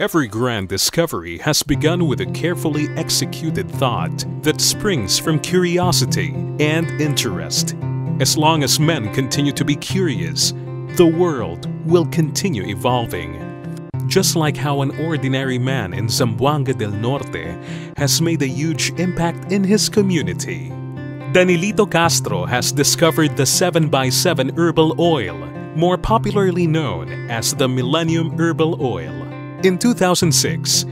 Every grand discovery has begun with a carefully executed thought that springs from curiosity and interest. As long as men continue to be curious, the world will continue evolving. Just like how an ordinary man in Zamboanga del Norte has made a huge impact in his community. Danelito Castro has discovered the 7x7 herbal oil, more popularly known as the Millennium Herbal Oil. In 2006,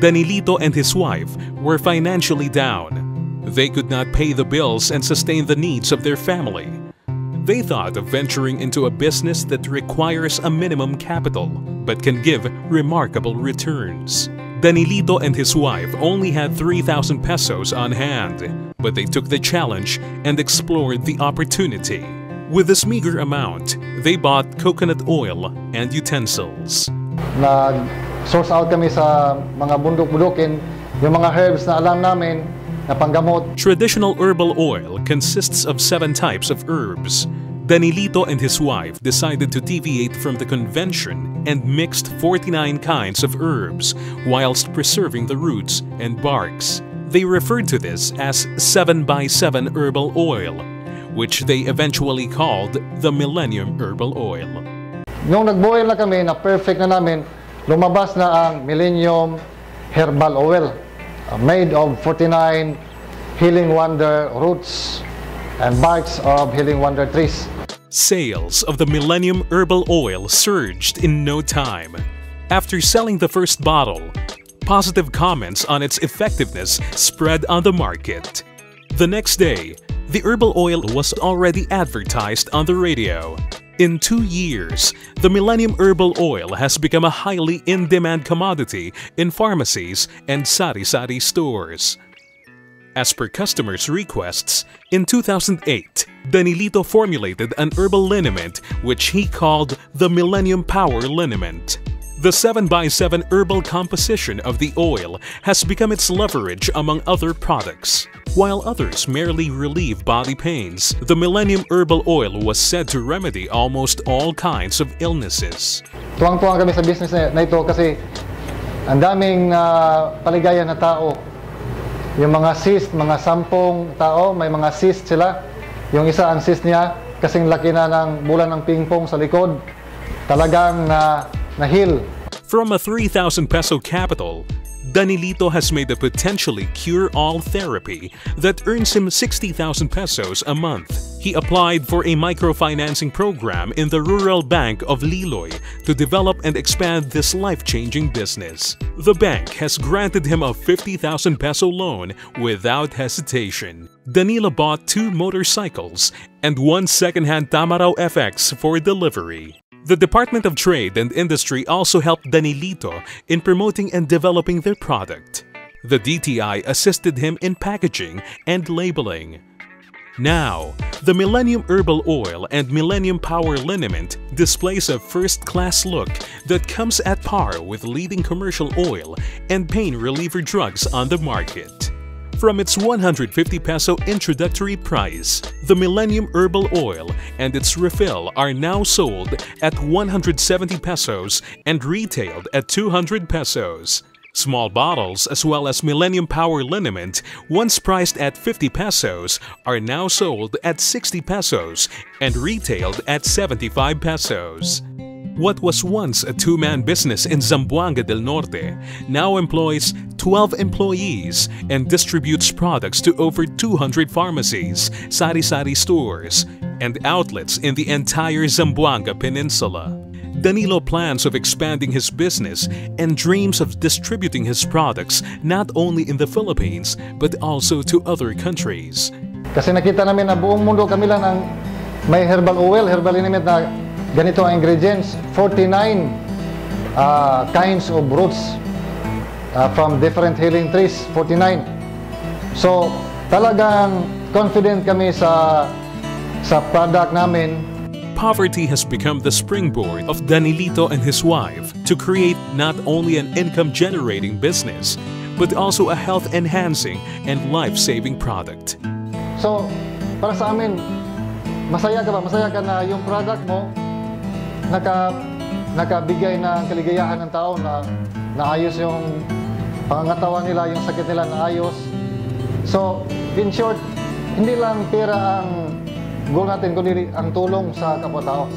Danelito and his wife were financially down. They could not pay the bills and sustain the needs of their family. They thought of venturing into a business that requires a minimum capital but can give remarkable returns. Danelito and his wife only had 3,000 pesos on hand, but they took the challenge and explored the opportunity. With this meager amount, they bought coconut oil and utensils. Nag-source out kami sa mga bundok-bundokin, yung mga herbs na alam namin na panggamot. Traditional herbal oil consists of seven types of herbs. Danilito and his wife decided to deviate from the convention and mixed 49 kinds of herbs whilst preserving the roots and barks. They referred to this as 7x7 herbal oil, which they eventually called the Millennium Herbal Oil. Nung nag-boil na kami, na perfect na namin, lumabas na ang Millennium Herbal Oil made of 49 Healing Wonder roots and barks of Healing Wonder trees. Sales of the Millennium Herbal Oil surged in no time. After selling the first bottle, positive comments on its effectiveness spread on the market. The next day, the herbal oil was already advertised on the radio. In two years, the Millennium Herbal Oil has become a highly in-demand commodity in pharmacies and sari-sari stores. As per customers' requests, in 2008, Danelito formulated an herbal liniment which he called the Millennium Power Liniment. The 7x7 herbal composition of the oil has become its leverage among other products. While others merely relieve body pains, the Millennium Herbal Oil was said to remedy almost all kinds of illnesses. Tuwang-tuwang kami sa business na ito kasi ang daming uh, paligaya na tao. Yung mga cyst, mga sampung tao, may mga cyst sila. Yung isa, ang cyst niya, kasing laki na ng bulan ng pingpong sa likod. Talagang na, na-heal. From a 3,000 peso capital, Danelito has made a potentially cure-all therapy that earns him 60,000 pesos a month. He applied for a microfinancing program in the Rural Bank of Liloy to develop and expand this life-changing business. The bank has granted him a 50,000 peso loan without hesitation. Danilo bought two motorcycles and one second-hand Tamaraw FX for delivery. The Department of Trade and Industry also helped Danelito in promoting and developing their product. The DTI assisted him in packaging and labeling. Now, the Millennium Herbal Oil and Millennium Power Liniment displays a first-class look that comes at par with leading commercial oil and pain reliever drugs on the market. From its 150 peso introductory price, the Millennium Herbal Oil and its refill are now sold at 170 pesos and retailed at 200 pesos. Small bottles as well as Millennium Power Liniment, once priced at 50 pesos, are now sold at 60 pesos and retailed at 75 pesos. What was once a two-man business in Zamboanga del Norte now employs 12 employees and distributes products to over 200 pharmacies, sari-sari stores, and outlets in the entire Zamboanga Peninsula. Danilo plans of expanding his business and dreams of distributing his products not only in the Philippines but also to other countries. Kasi nakita namin na buong mundo kami lang ang may herbal oil, herbal liniment na ganito ang ingredients, 49 uh, kinds of roots uh, from different healing trees, 49. So, talagang confident kami sa sa product namin. Poverty has become the springboard of Danilito and his wife to create not only an income-generating business, but also a health-enhancing and life-saving product. So, para sa amin, masaya ka ba? Masaya ka na yung product mo naka nakabigay ng kaligayahan ng tao na naayos yung pangangatawan nila, yung sakit nila naayos. So, in short, hindi lang pera ang goal natin, kundi ang tulong sa kapwa-tao.